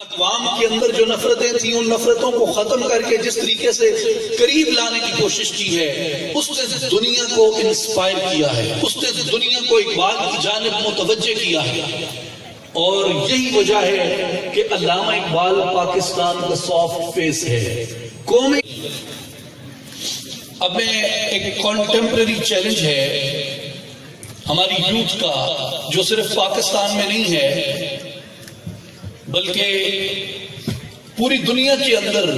اقوام کے اندر جو نفرتیں تھیں، ان نفرتوں کو ختم کر کے جس طریقے سے قریب لانے کی کوشش کی ہے، اس نے دنیا کو انسپائر کیا ہے، اس نے دنیا کو اقبال کی جانب متوجہ کیا ہے۔ اور یہی وجہ ہے کہ علامہ اقبال پاکستان کا سافٹ فیس ہے۔ قومی اب میں ایک کانٹمپرری چیلنج ہے۔ ہماری یوتھ کا، جو صرف پاکستان میں نہیں ہے بلکہ پوری دنیا کے اندر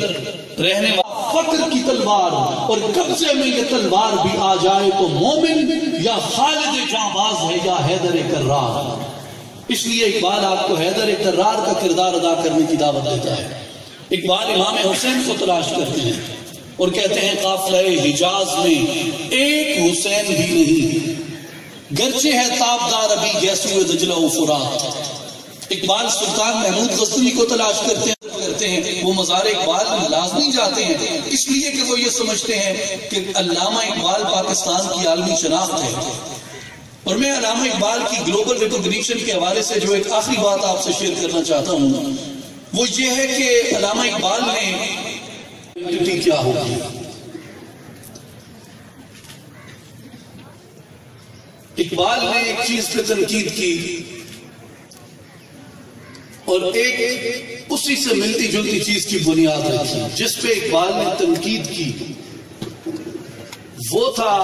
رہنے والا فقر کی تلوار اور قبضے میں یہ تلوار بھی آ جائے تو مومن یا خالد جانباز ہے یا حیدر کرار؟ اس لیے اقبال آپ کو حیدر کرار کا کردار ادا کرنے کی دعوت دیتا ہے۔ اقبال امام حسین کو تلاش کرتے ہیں اور کہتے ہیں قافلہ حجاز میں ایک حسین بھی نہیں۔ گرچہ ہے تابدار ابھی گیسو دجلہ و فرات۔ اقبال سلطان محمود غزنوی کو تلاش کرتے ہیں کرتے ہیں۔ وہ مزار اقبال لازمی جاتے ہیں۔ اس لیے کہ وہ یہ سمجھتے ہیں کہ علامہ اقبال پاکستان کی عالمی شناخت ہے۔ اور میں علامہ اقبال کی گلوبل ریکوگنیشن کے حوالے سے جو ایک آخری بات آپ سے شیئر کرنا چاہتا ہوں، وہ یہ ہے کہ علامہ اقبال نے کیا ہوگی؟ اقبال نے ایک چیز پہ تنقید کی۔ اور ایک اسی سے ملتی جلتی چیز کی بنیاد رکھی، جس پہ اقبال نے تنقید کی۔ وہ تھا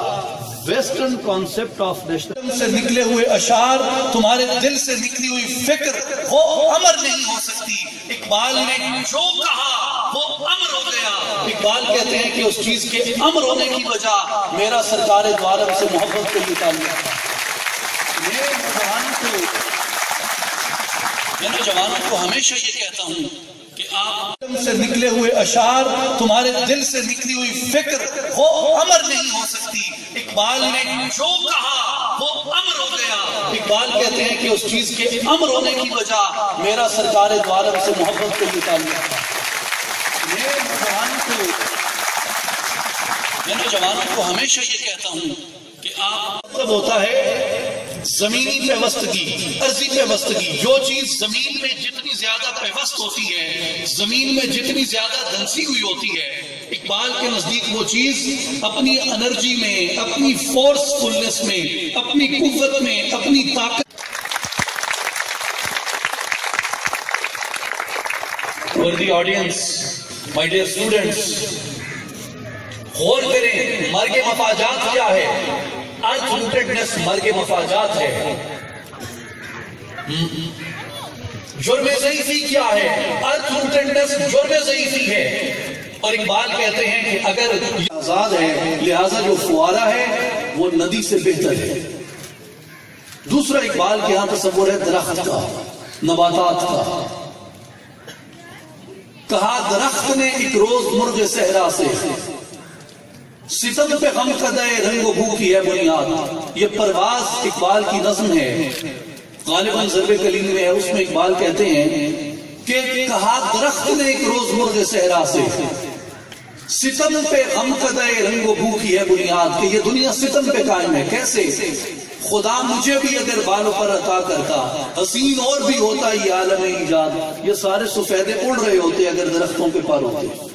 ویسٹرن کانسیپٹ آف نیشنل سے نکلے ہوئے اشعار، تمہارے دل سے نکلی ہوئی فکر، وہ امر نہیں ہو سکتی۔ اقبال نے جو کہا، وہ امر ہو گیا۔ اقبال کہتے ہیں کہ اس چیز کے امر ہونے کی وجہ میرا سرکار دوارم سے محبت کو یہ تعلق میرے نوجوان کو میں نوجوانوں کو ہمیشہ یہ کہتا ہوں کہ آپ سے نکلے ہوئے اشعار تمہارے دل سے نکلی ہوئی فکر وہ امر نہیں ہو سکتی۔ اقبال نے جو کہا وہ امر ہو گیا۔ اقبال کہتے ہیں کہ اس چیز کے امر ہونے کی وجہ میرا سرکار دوارم سے محبت کو یہ تعلق میں نوجوانوں کو میں نوجوانوں کو ہمیشہ یہ کہتا ہوں کہ آپ مطلب ہوتا ہے۔ زمینی پیوستگی ارضی پیوستگی، جو چیز زمین میں جتنی زیادہ پیوست ہوتی ہے، زمین میں جتنی زیادہ دنسی ہوئی ہوتی ہے، اقبال کے نزدیک وہ چیز اپنی انرجی میں، اپنی فورس فلنس میں، اپنی قوت میں، اپنی طاقت وردی آڈینس مائی ڈیئر اسٹوڈنٹس غور کریں مرگ مفاجات کیا ہے؟ مرگ مفاجات ہے جرم ضعیفی کیا ہے؟ ارتھ جرم ضعیفی ہے۔ اور اقبال کہتے ہیں کہ اگر آزاد ہے، لہذا جو فوارہ ہے، وہ ندی سے بہتر ہے۔ دوسرا اقبال کے ہاں تصور ہے درخت کا، نباتات کا۔ کہا درخت نے ایک روز مرغ صحرا سے ستم پہ غم قدائے رنگ و بھو کی ہے بنیاد، یہ پرواز اقبال کی نظم ہے۔ غالباً ضرب کلیم میں ہے اس میں اقبال کہتے ہیں کہ کہا درخت نے ایک روز مرغ صحرا سے۔ ستم پہ غم قدائے رنگ و بھو کی ہے بنیاد کہ یہ دنیا ستم پہ قائم ہے۔ کیسے؟ خدا مجھے بھی اگر بالوں پر عطا کرتا، حسین اور بھی ہوتا یہ عالم ایجاد۔ یہ سارے سفیدے اڑ رہے ہوتے اگر درختوں پہ پر ہوتے۔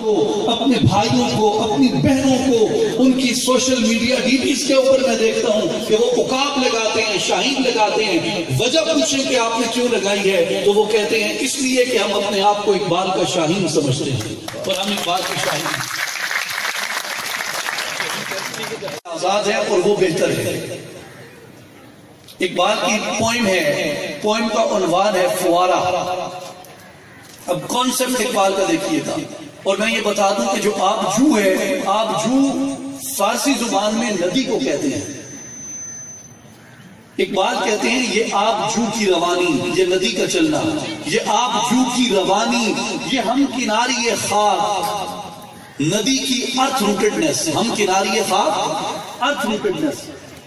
کو، اپنے بھائیوں کو، اپنی بہنوں کو، ان کی سوشل میڈیا ڈی پیز کے اوپر میں دیکھتا ہوں کہ وہ اقاب لگاتے ہیں، شاہین لگاتے ہیں۔ وجہ پوچھیں کہ آپ نے کیوں لگائی ہے؟ تو وہ کہتے ہیں، اس لیے کہ ہم اپنے آپ کو اقبال کا شاہین سمجھتے ہیں۔ اور ہم اقبال کی شاہین آزاد ہے اور وہ بہتر ہے اقبال کی پوائم ہے پوائم کا عنوان ہے فوارہ۔ اب کانسپٹ اقبال کا دیکھیے تھا اور میں یہ بتا دوں کہ جو آپ جو ہے آپ جو فارسی زبان میں ندی کو کہتے ہیں۔ اقبال کہتے ہیں، یہ آپ جو کی روانی، یہ ندی کا چلنا۔ یہ آپ جو کی روانی، یہ ہم کناری خاک۔ ندی کی ارتھ روٹڈنس ہم کناری خاک، ارتھ روٹڈنس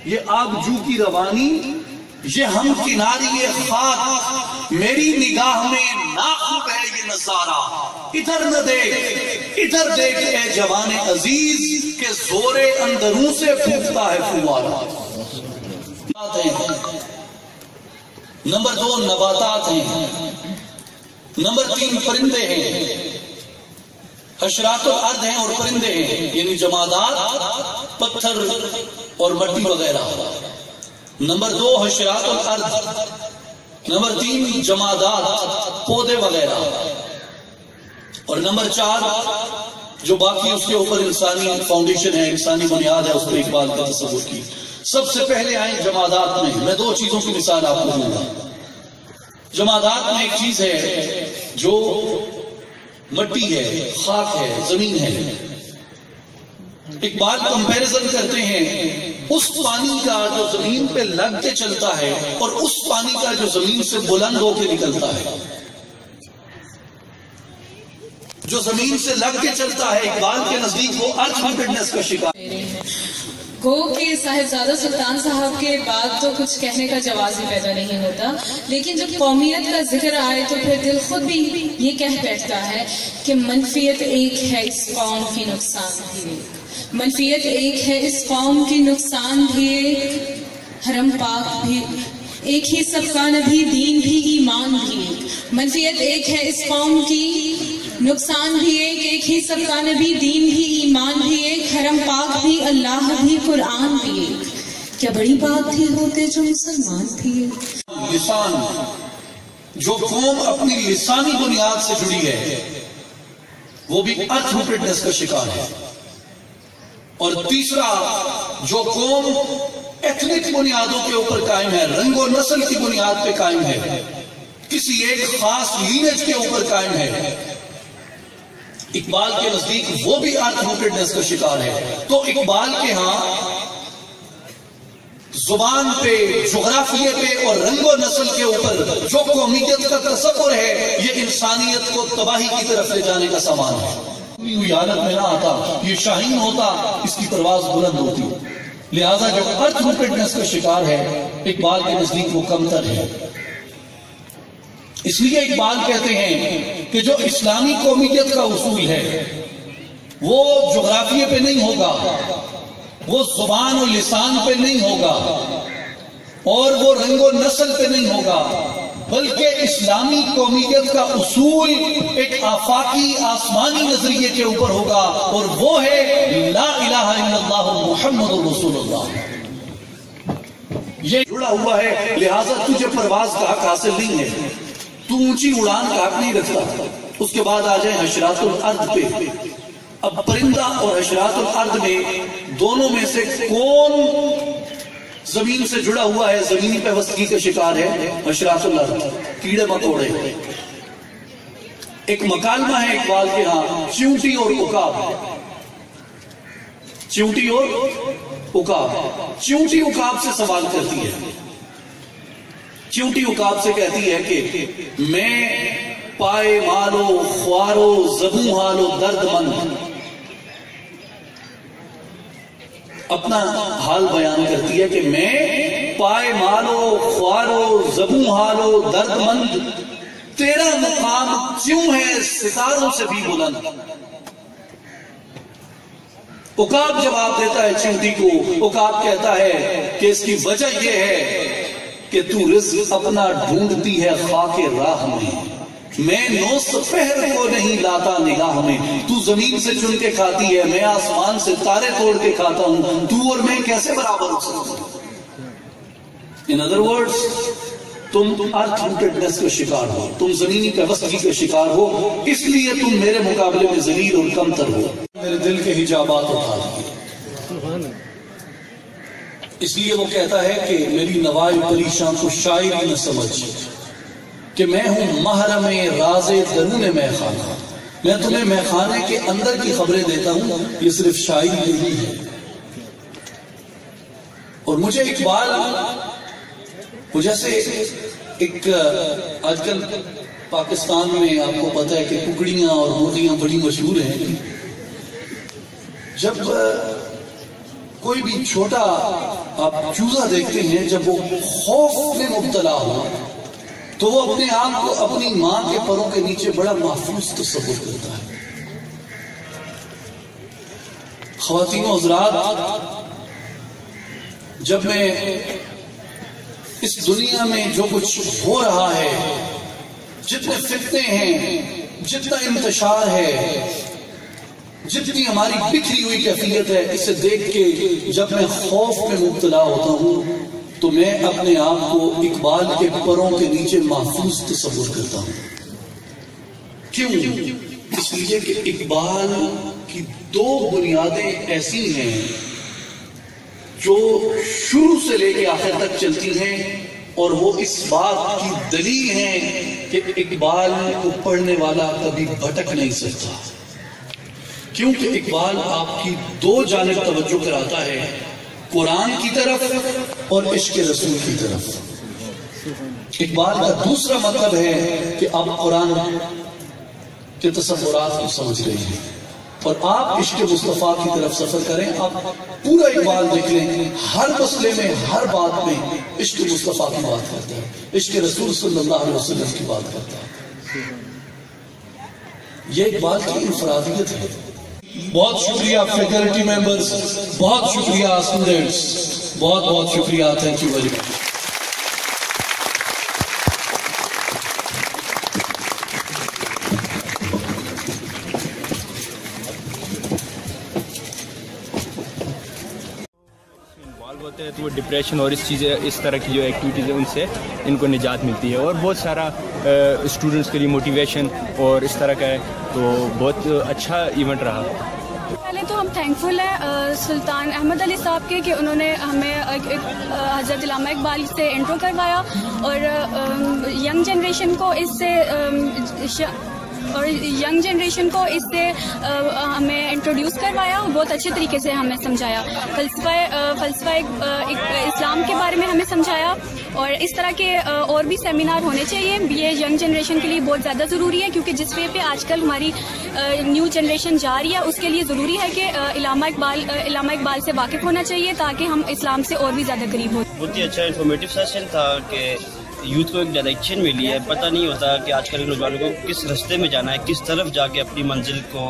یہ آپ جو کی روانی یہ ہم کناری خاک میری نگاہ میں ناخوب ہے یہ نظارہ۔ ادھر نہ دیکھ، ادھر دیکھ اے جوان عزیز کے زور اندروں سے پھوکتا ہے فوارہ۔ نمبر دو، نباتات ہیں۔ نمبر تین، پرندے ہیں۔ حشرات الارض ہیں اور پرندے ہیں یعنی جمادات، پتھر اور مٹی وغیرہ۔ نمبر دو، حشرات الارض. نمبر تین، جمادات، پودے وغیرہ. اور نمبر چار، جو باقی اس کے اوپر انسانی فاؤنڈیشن ہے، انسانی بنیاد ہے، اس پر اقبال کا تصور کی. سب سے پہلے آئیں جمادات میں. میں دو چیزوں کی مثال آپ کو دوں گا. جمادات میں ایک چیز ہے جو مٹی ہے، خاک ہے، زمین ہے. اقبال کمپیرزن کرتے ہیں اس پانی کا جو زمین پہ لگ کے چلتا ہے اور اس پانی کا جو زمین سے بلند ہو کے نکلتا ہے۔ جو زمین سے لگ کے چلتا ہے، اقبال کے نزدیک وہ ارتھ فٹنس کا شکار۔ گو کہ صاحبزادہ سلطان صاحب کے بعد تو کچھ کہنے کا جواز ہی پیدا نہیں ہوتا۔ لیکن جب قومیت کا ذکر آئے تو پھر دل خود بھی یہ کہہ بیٹھتا ہے کہ منفیت ایک ہے، اس قوم کی نقصان بھی ایک۔ منفیت ایک ہے، اس قوم کی نقصان بھی ایک حرم پاک بھی۔ ایک ہی سب کا نبی، دین بھی، ایمان بھی۔ منفیت ایک ہے، اس قوم کی نقصان بھی ایک۔ ایک ہی سب کا نبی، دین بھی، ایمان بھی ایک۔ حرم پاک بھی، اللہ بھی، قرآن بھی ایک۔ کیا بڑی بات تھی ہوتے جو مسلمان تھی لسان۔ جو قوم اپنی لسانی بنیاد سے جڑی ہے، وہ بھی ارتھ کا شکار ہے۔ اور تیسرا، جو قوم ایتھنک بنیادوں کے اوپر قائم ہے، رنگ و نسل کی بنیاد پہ قائم ہے، کسی ایک خاص لینج کے اوپر قائم ہے۔ اقبال کے نزدیک وہ بھی ارتھ روٹڈنس کا شکار ہے۔ تو اقبال کے ہاں زبان پہ جغرافیے پہ اور رنگ و نسل کے اوپر جو قومیت کا تصور ہے، یہ انسانیت کو تباہی کی طرف لے جانے کا سامان ہے۔ حالت میں نہ آتا، یہ شاہین ہوتا، اس کی پرواز بلند ہوتی۔ لہذا جو ارتھ روٹڈنس کا شکار ہے، اقبال کے نزدیک وہ کمتر ہے۔ اس لیے اقبال کہتے ہیں کہ جو اسلامی قومیت کا اصول ہے، وہ جغرافیے پہ نہیں ہوگا، وہ زبان و لسان پہ نہیں ہوگا، اور وہ رنگ و نسل پہ نہیں ہوگا۔ بلکہ اسلامی قومیت کا اصول ایک آفاقی آسمانی نظریے کے اوپر ہوگا اور وہ ہے لا الہ الا اللہ محمد رسول اللہ۔ یہ جڑا ہوا ہے، لہٰذا تجھے پرواز کا حق حاصل نہیں ہے۔ تو اونچی اڑان کا حق نہیں رکھتا۔ اس کے بعد آ جائیں حشرات الارض پہ۔ اب پرندہ اور حشرات الارض میں دونوں میں سے کون زمین سے جڑا ہوا ہے، زمین پہ وسطی کا شکار ہے حشرات الارض کیڑے مکوڑے ایک مکالمہ ہے اقبال کے ہاں چیونٹی اور اکاب چیونٹی اور اکاب چیونٹی اکاب سے سوال کرتی ہے۔ چیونٹی اکاب سے کہتی ہے کہ میں پائے مالو، خوارو زبوں حالو، درد مند۔ اپنا حال بیان کرتی ہے کہ میں پائے مالو، خوارو زبوں حالو درد مند تیرا مقام کیوں ہے ستاروں سے بھی بلند؟ اکاب جواب دیتا ہے چونٹی کو، اکاب کہتا ہے کہ اس کی وجہ یہ ہے کہ تو رزق اپنا ڈھونڈتی ہے خاک راہ میں۔ میں نو سپہر کو نہیں لاتا، نگاہ میں۔ تو زمین سے چن کے کھاتی ہے، میں آسمان سے تارے توڑ کے کھاتا ہوں۔ تو اور میں کیسے برابر ہو سکتا ان ادر ورڈز تم ارتھ روٹڈنس کا شکار ہو۔ تم زمینی پیوستگی کا شکار ہو۔ اس لیے تم میرے مقابلے میں ذلیل اور کمتر ہو۔ میرے دل کے حجابات اٹھا۔ دیے اس لیے وہ کہتا ہے کہ میری نوائے پریشان کو شاعری نہ سمجھ۔ کہ میں ہوں محرم راز درون میں خانہ میں تمہیں میں خانے کے اندر کی خبریں دیتا ہوں، یہ صرف شاعری نہیں ہے۔ اور مجھے اقبال وہ جیسے ایک آج کل پاکستان میں آپ کو پتا ہے کہ ککڑیاں اور مرغیاں بڑی مشہور ہیں۔ جب، کوئی بھی چھوٹا آپ چوزا دیکھتے ہیں، جب وہ خوف میں مبتلا ہو تو وہ اپنے آپ کو اپنی ماں کے پروں کے نیچے بڑا محفوظ تصور کرتا ہے۔ خواتین و حضرات، جب میں اس دنیا میں جو کچھ ہو رہا ہے، جتنے فتنے ہیں، جتنا انتشار ہے، جتنی ہماری بکھری ہوئی کیفیت ہے، اسے دیکھ کے جب میں خوف میں مبتلا ہوتا ہوں تو میں اپنے آپ کو اقبال کے پروں کے نیچے محفوظ تصور کرتا ہوں۔ کیوں؟ اس لیے کہ اقبال کی دو بنیادیں ایسی ہیں جو شروع سے لے کے آخر تک چلتی ہیں اور وہ اس بات کی دلیل ہیں کہ اقبال کو پڑھنے والا کبھی بھٹک نہیں سکتا۔ کیونکہ اقبال آپ کی دو جانب توجہ کراتا ہے، قرآن کی طرف اور عشق رسول کی طرف۔ اقبال کا دوسرا مطلب ہے کہ آپ قرآن کے تصورات کو سمجھ رہے ہیں۔ اور آپ عشق مصطفیٰ کی طرف سفر کریں، آپ پورا اقبال دیکھ لیں، ہر مسئلے میں، ہر بات میں عشق مصطفیٰ کی بات کرتا ہے۔ عشق رسول صلی اللہ علیہ وسلم کی بات کرتا ہے۔ یہ اقبال کی انفرادیت ہے۔ بہت شکریہ فیکلٹی ممبرز، بہت شکریہ اسٹوڈنٹس۔ بہت بہت شکریہ thank you very much involve ہوتے ہیں تو وہ ڈپریشن اور اس چیزیں، اس طرح کی جو ایکٹیویٹیز ہیں، ان سے ان کو نجات ملتی ہے۔ اور بہت سارا اسٹوڈنٹس کے لیے موٹیویشن اور اس طرح کا ہے۔ تو بہت اچھا ایونٹ رہا۔ پہلے تو ہم تھینک فل ہیں سلطان احمد علی صاحب کے کہ انہوں نے ہمیں حضرت علامہ اقبال سے انٹرو کروایا اور ینگ جنریشن کو اس سے اور ینگ جنریشن کو اس سے ہمیں انٹروڈیوس کروایا، بہت اچھے طریقے سے ہمیں سمجھایا۔ فلسفہ فلسفہ اسلام کے بارے میں ہمیں سمجھایا اور اس طرح کے اور بھی سیمینار ہونے چاہیے۔ یہ ینگ جنریشن کے لیے بہت زیادہ ضروری ہے کیونکہ جس وے پہ آج کل ہماری نیو جنریشن جا رہی ہے۔ اس کے لیے ضروری ہے کہ علامہ اقبال علامہ اقبال سے واقف ہونا چاہیے تاکہ ہم اسلام سے اور بھی زیادہ قریب ہوں۔ بہت ہی اچھا انفارمیٹیو سیشن تھا کہ یوتھ کو ایک ڈائریکشن ملی ہے، پتہ نہیں ہوتا کہ آج کل کے نوجوانوں کو کس رستے میں جانا ہے، کس طرف جا کے اپنی منزل کو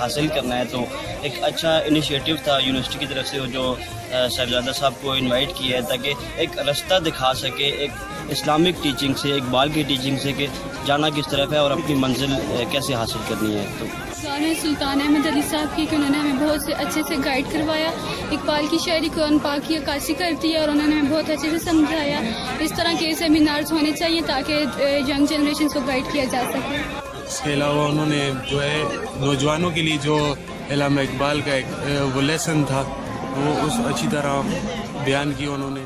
حاصل کرنا ہے۔ تو ایک اچھا انیشیٹو تھا یونیورسٹی کی طرف سے جو صاحبزادہ صاحب کو انوائٹ کیا ہے تاکہ ایک رستہ دکھا سکے، ایک اسلامک ٹیچنگ سے، ایک بال کی ٹیچنگ سے کہ جانا کس طرف ہے اور اپنی منزل کیسے حاصل کرنی ہے۔ تو سلطان احمد علی صاحب کی کہ انہوں نے ہمیں بہت سے اچھے سے گائیڈ کروایا۔ اقبال کی شاعری قرآن پاک کی عکاسی کرتی ہے اور انہوں نے ہمیں بہت اچھے سے سمجھایا۔ اس طرح کے سیمینارز ہونے چاہیے تاکہ ینگ جنریشن کو گائیڈ کیا جا سکے۔ اس کے علاوہ انہوں نے جو ہے، نوجوانوں کے لیے جو علامہ اقبال کا ایک وہ لیسن تھا، وہ اس اچھی طرح بیان کیا انہوں نے۔